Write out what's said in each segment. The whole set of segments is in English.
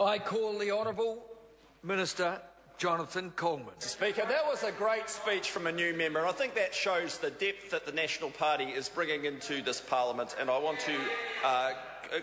I call the Honourable Minister Jonathan Coleman. Speaker, that was a great speech from a new member, I think that shows the depth that the National Party is bringing into this Parliament. And I want to uh,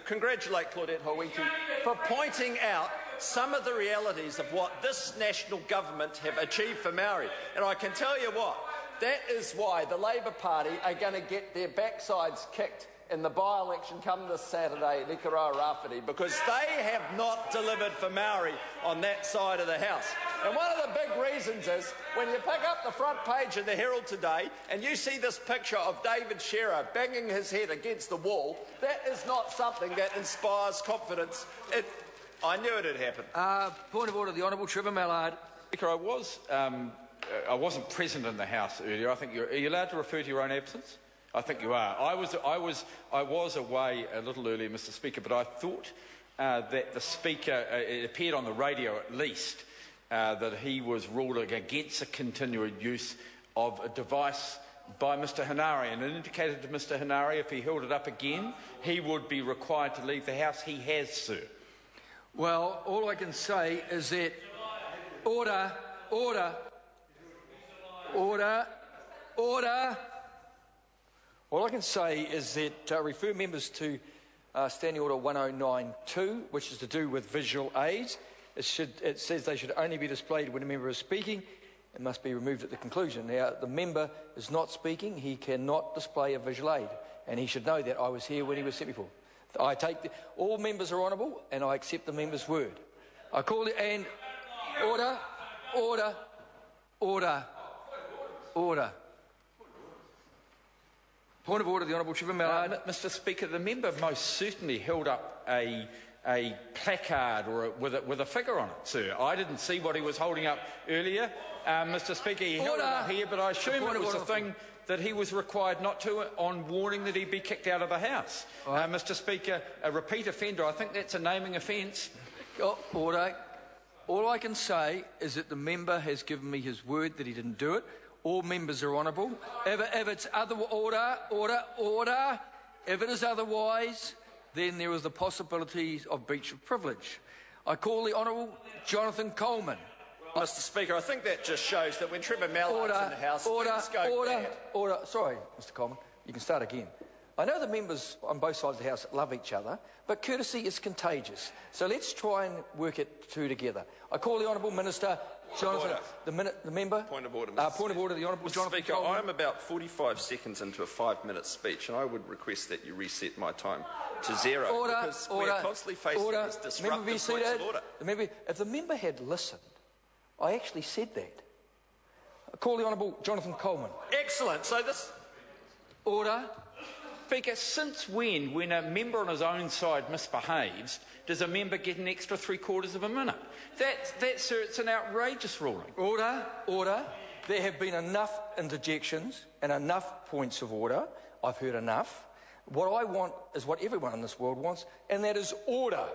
congratulate Claudette Hauiti for pointing out some of the realities of what this national government have achieved for Maori. And I can tell you what, that is why the Labor Party are going to get their backsides kicked in the by-election come this Saturday at Rafferty, because they have not delivered for Maori on that side of the House. And one of the big reasons is when you pick up the front page of the Herald today and you see this picture of David Shearer banging his head against the wall, that is not something that inspires confidence. It, I knew it had happened. Uh, point of order, the Honourable Trevor Mallard. Speaker, I was um, I wasn't present in the House earlier. I think you're, are you allowed to refer to your own absence? I think you are. I was, I was, I was away a little earlier, Mr. Speaker, but I thought uh, that the Speaker, uh, it appeared on the radio at least, uh, that he was ruling against the continued use of a device by Mr Henare and it indicated to Mr Henare if he held it up again, he would be required to leave the House. He has, sir. Well, all I can say is that order, order, order, order. All I can say is that uh, refer members to uh, Standing Order 1092, which is to do with visual aids. It, should, it says they should only be displayed when a member is speaking and must be removed at the conclusion. Now, the member is not speaking, he cannot display a visual aid, and he should know that. I was here when he was set before. I take the, all members are honourable, and I accept the member's word. I call it and order, order, order, order. Point of order, the Honourable Trevor Mallard. Uh, Mr Speaker, the member most certainly held up a, a placard or a, with, a, with a figure on it, sir. I didn't see what he was holding up earlier. Uh, Mr Speaker, he order. held it up here, but I assume it was a thing that he was required not to on warning that he'd be kicked out of the House. Right. Uh, Mr Speaker, a repeat offender, I think that's a naming offence. Oh, order. All I can say is that the member has given me his word that he didn't do it. All members are honourable. If, if it's other order, order, order, if it is otherwise, then there is the possibility of breach of privilege. I call the Honourable Jonathan Coleman. Mr Speaker, I think that just shows that when Trevor Mallard's order, in the House, order, order, bad. order. Sorry, Mr Coleman, you can start again. I know the members on both sides of the House love each other, but courtesy is contagious. So let's try and work it two together. I call the Honourable Minister Jonathan, the, minute, the member. Point of order, Mr. Uh, point of order, the Honourable Mr. Jonathan. Speaker, Coleman. I am about 45 seconds into a five-minute speech, and I would request that you reset my time to zero order, because order, we are constantly facing order. these disruptive member points of order. The member, if the member had listened, I actually said that. I call the Honourable Jonathan Coleman. Excellent. So this order. Speaker, since when, when a member on his own side misbehaves, does a member get an extra three quarters of a minute? That, that, sir, it's an outrageous ruling. Order, order. There have been enough interjections and enough points of order. I've heard enough. What I want is what everyone in this world wants, and that is order.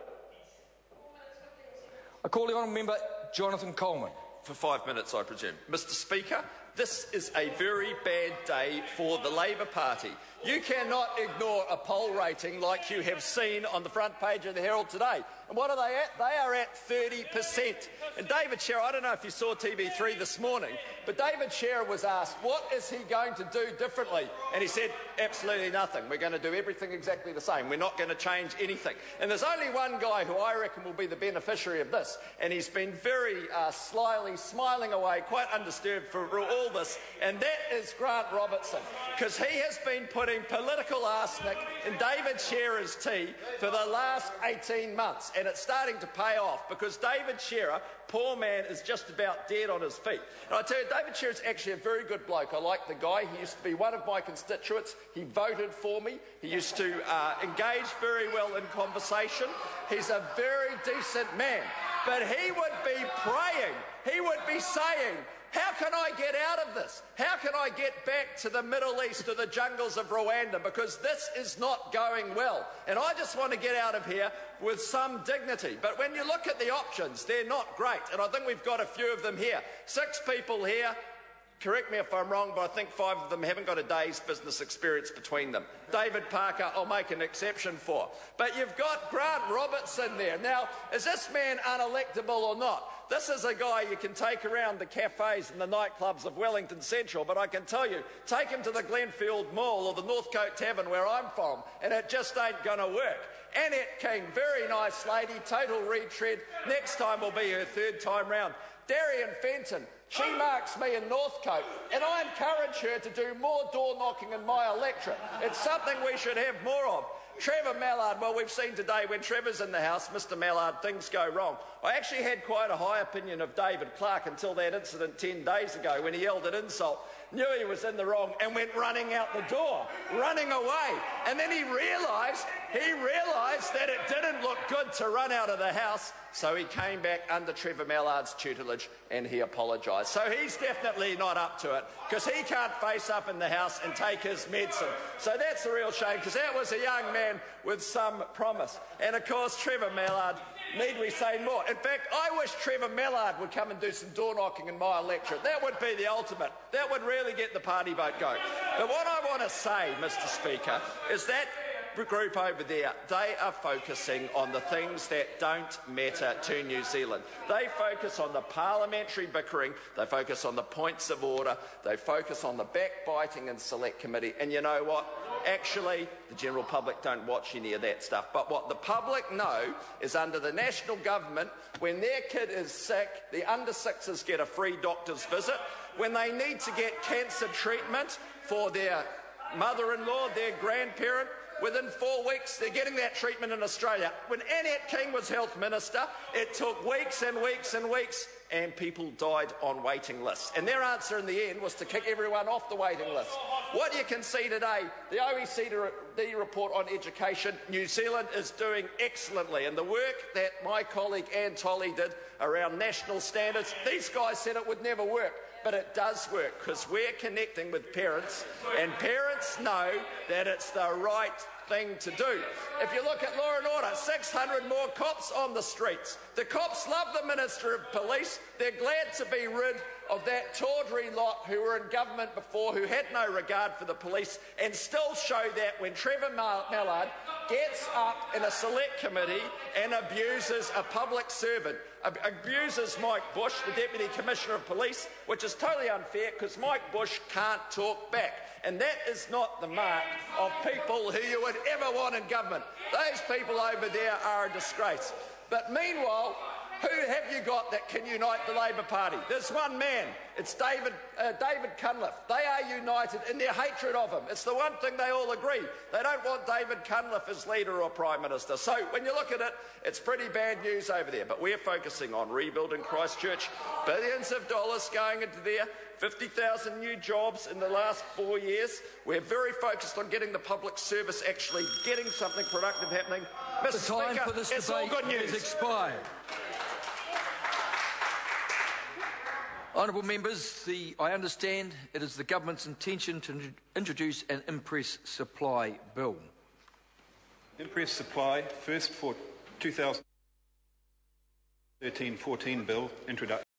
I call the honourable member Jonathan Coleman. For five minutes, I presume. Mr Speaker, this is a very bad day for the Labor Party. You cannot ignore a poll rating like you have seen on the front page of the Herald today. And what are they at? They are at 30%. And David Shearer, I don't know if you saw TV3 this morning, but David Shearer was asked, what is he going to do differently? And he said, absolutely nothing. We're going to do everything exactly the same. We're not going to change anything. And there's only one guy who I reckon will be the beneficiary of this. And he's been very uh, slyly smiling away, quite undisturbed for all this. And that is Grant Robertson. Because he has been putting political arsenic in David Shearer's tea for the last 18 months and it's starting to pay off because David Shearer, poor man, is just about dead on his feet. And I tell you, David Shearer is actually a very good bloke. I like the guy. He used to be one of my constituents. He voted for me. He used to uh, engage very well in conversation. He's a very decent man. But he would be praying, he would be saying, how can I get out of this? How can I get back to the Middle East, to the jungles of Rwanda? Because this is not going well. And I just want to get out of here with some dignity. But when you look at the options, they're not great. And I think we've got a few of them here. Six people here, Correct me if I'm wrong, but I think five of them haven't got a day's business experience between them. David Parker, I'll make an exception for. But you've got Grant Robertson there. Now, is this man unelectable or not? This is a guy you can take around the cafes and the nightclubs of Wellington Central, but I can tell you, take him to the Glenfield Mall or the Northcote Tavern where I'm from, and it just ain't going to work. Annette King, very nice lady, total retread. Next time will be her third time round. Darien Fenton, she marks me in Northcote, and I encourage her to do more door knocking in my electorate. It's something we should have more of. Trevor Mallard, well, we've seen today when Trevor's in the house, Mr. Mallard, things go wrong. I actually had quite a high opinion of David Clark until that incident 10 days ago when he yelled an insult, knew he was in the wrong, and went running out the door, running away. And then he realised, he realised that it didn't look good to run out of the house, so he came back under Trevor Mallard's tutelage and he apologised. So he's definitely not up to it because he can't face up in the house and take his medicine. So that's a real shame because that was a young man with some promise. And of course, Trevor Mallard, need we say more? In fact, I wish Trevor Mallard would come and do some door knocking in my electorate. That would be the ultimate. That would really get the party vote going. But what I want to say, Mr. Speaker, is that group over there, they are focusing on the things that don't matter to New Zealand. They focus on the parliamentary bickering, they focus on the points of order, they focus on the backbiting in select committee. And you know what? Actually, the general public don't watch any of that stuff. But what the public know is under the national government, when their kid is sick, the under sixes get a free doctor's visit. When they need to get cancer treatment for their mother in law, their grandparent, Within four weeks, they're getting that treatment in Australia. When Annette King was Health Minister, it took weeks and weeks and weeks, and people died on waiting lists. And their answer in the end was to kick everyone off the waiting list. What you can see today, the OECD report on education, New Zealand is doing excellently. And the work that my colleague Anne Tolley did around national standards, these guys said it would never work but it does work because we're connecting with parents, and parents know that it's the right thing to do. If you look at law and order, 600 more cops on the streets. The cops love the Minister of Police. They're glad to be rid of that tawdry lot who were in government before, who had no regard for the police, and still show that when Trevor Mallard gets up in a select committee and abuses a public servant, abuses Mike Bush, the Deputy Commissioner of Police, which is totally unfair because Mike Bush can't talk back. And that is not the mark of people who you would ever want in government. Those people over there are a disgrace. But meanwhile, who have you got that can unite the Labor Party? There's one man. It's David, uh, David Cunliffe. They are united in their hatred of him. It's the one thing they all agree. They don't want David Cunliffe as leader or prime minister. So when you look at it, it's pretty bad news over there. But we're focusing on rebuilding Christchurch. Billions of dollars going into there. 50,000 new jobs in the last four years. We're very focused on getting the public service actually getting something productive happening. Mr. The time Speaker, for this it's all good news. has expired. Honourable members, the, I understand it is the government's intention to introduce an imprest supply bill. Imprest supply, first for 2013-14 bill, introduction.